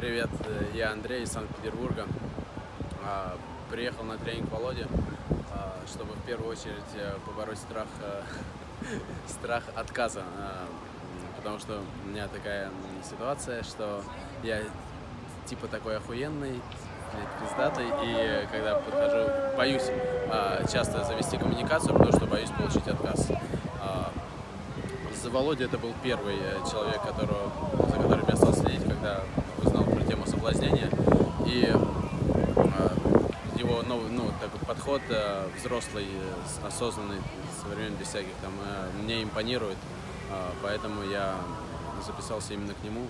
Привет, э, я Андрей из Санкт-Петербурга. А, Приехал на тренинг Володи, а, чтобы в первую очередь э, побороть страх, э, страх отказа. А, Потому что у меня такая ситуация, что я типа такой охуенный, пиздатый, и когда подхожу, боюсь часто завести коммуникацию, потому что боюсь получить отказ. За Володя это был первый человек, которого, за которым я стал следить, когда соблазнения. И э, его новый, ну, такой подход э, взрослый, осознанный, современный, без всяких там, э, мне импонирует. Поэтому я записался именно к нему.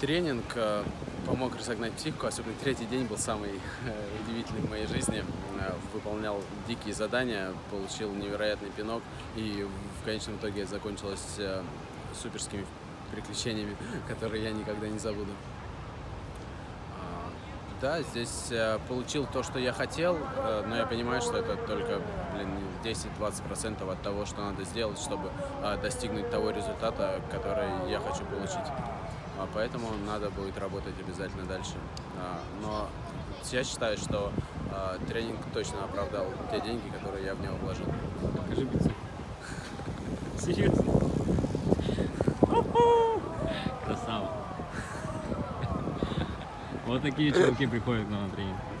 Тренинг помог разогнать психику, особенно третий день был самый удивительный в моей жизни. Выполнял дикие задания, получил невероятный пинок, и в конечном итоге закончилось суперскими приключениями, которые я никогда не забуду. А, Да, здесь э, получил то, что я хотел, э, но я понимаю, что это только, блин, 10-20% от того, что надо сделать, чтобы э, достигнуть того результата, который я хочу получить. А, Поэтому надо будет работать обязательно дальше. А, Но я считаю, что тренинг точно оправдал те деньги, которые я в него вложил. Покажи бицуху. Серьезно? Вот такие чуваки приходят к нам на тренинг.